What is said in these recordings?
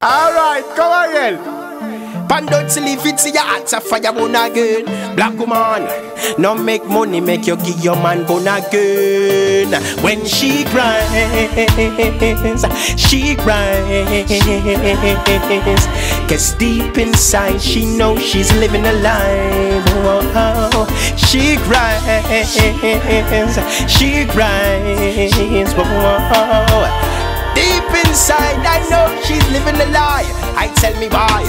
Alright, come on, again. Pandot leave it to your heart a fire bone again. Black woman, no make money, make you give your man bone again. When she cries, she cries. Cause deep inside she knows she's living a life. Oh, she cries, she cries. Inside, I know she's living a lie. I tell me why.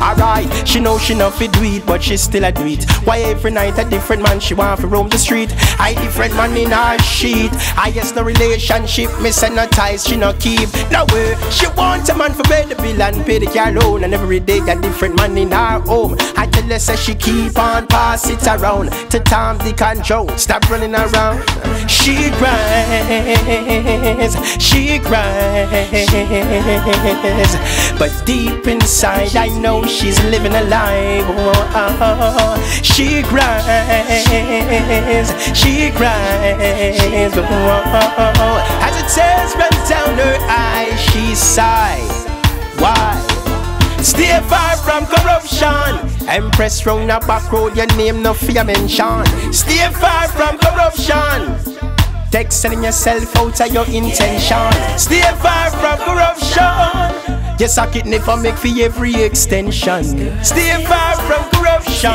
Alright, she know she not fit do it, but she still a do it. Why every night a different man she want to roam the street? I different man in her sheet. I guess no relationship, me ties, she not keep. No way, she want a man for pay the bill and pay the car loan, and every day a different man in her home. I tell her say she keep on pass it around to Tom, Dick and Joe. Stop running around. She cries, she cries, but deep inside I know she's living a lie. Oh, she cries, she cries. Oh, as it tears run down her eyes, she sighs. Why? Stay far from corruption. Empress round the back road, your name no fear mention. Stay far from corruption. Take selling yourself out of your intention. Stay far from corruption. I can never make for every extension. Stay far from corruption.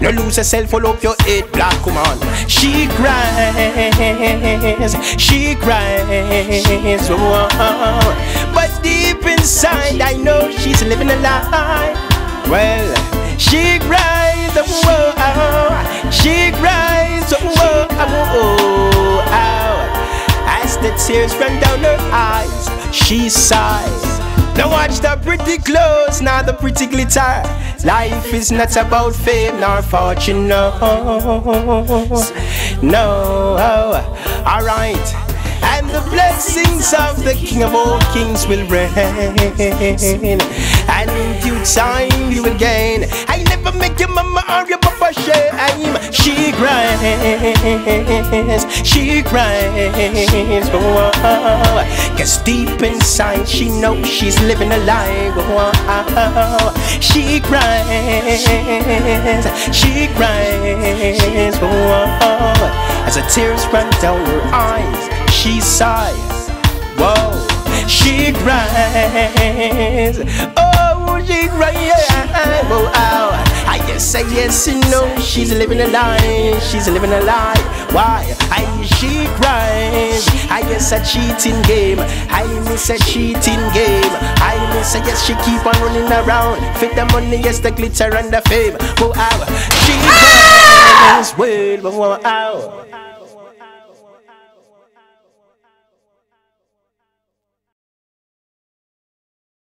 No lose yourself, all up your head, black woman. She cries, she cries. Oh, oh, oh, but deep inside, I know she's living a lie. Well, she cries, oh, oh, oh. she cries, oh, oh, oh, oh, as the tears run down her eyes. She sighs. Now watch the pretty clothes, now the pretty glitter. Life is not about fame nor fortune, no. No, alright. And the blessings of the King of all kings will reign. And in due time you will gain. I never make your mama or your papa shame. She cries, she cries. Oh, Cause deep inside she knows she's living a lie. Oh, she cries, she cries. Oh, as the tears run down her eyes she sighs. Whoa, she cries. Oh, she cries. Oh, oh. I guess, I yes, you know she's living a lie. She's living a lie. Why? I she cries. I guess a cheating game. I miss a cheating game. I miss a yes, she keep on running around. Fit the money, yes, the glitter and the fame. Oh, ow. She ah! cries. Well, oh, ow.